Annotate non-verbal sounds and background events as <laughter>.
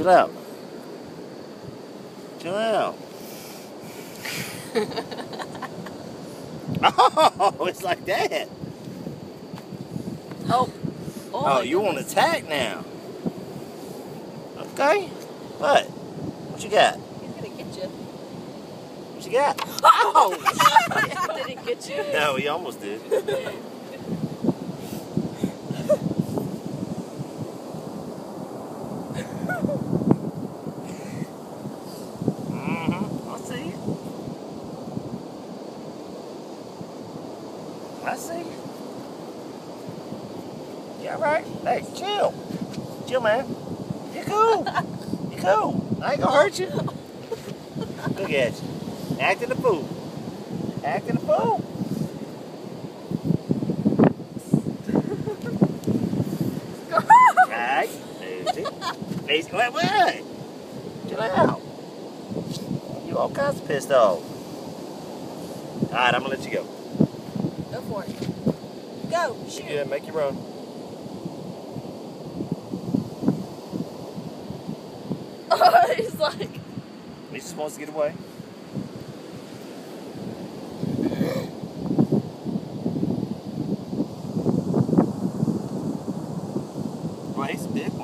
Chill out. Chill out. oh, it's like that. Oh. Oh, Oh, you want to attack now? Okay. What? What you got? He's gonna get you. What you got? <laughs> Oh! oh <laughs> did he get you? no, he almost did. <laughs> Mm-hmm. I see it. I see. You alright? Hey, chill. Chill, man. You cool. You cool. I ain't gonna hurt you. Look at you. Acting a fool. Acting a fool. Alright. Easy. What? Chill out. You all kinds of pissed off. Alright, I'm gonna let you go for it. Go, shoot. Yeah, make your run. Oh, he's like... He's supposed to get away. But big.